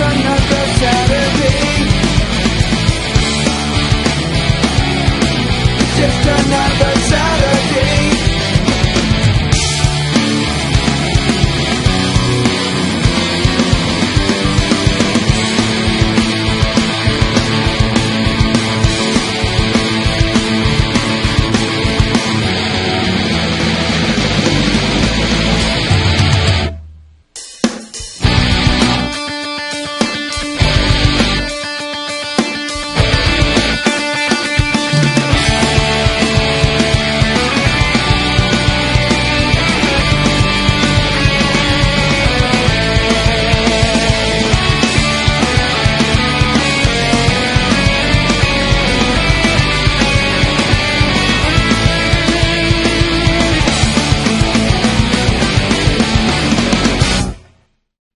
Just another Saturday. Just another.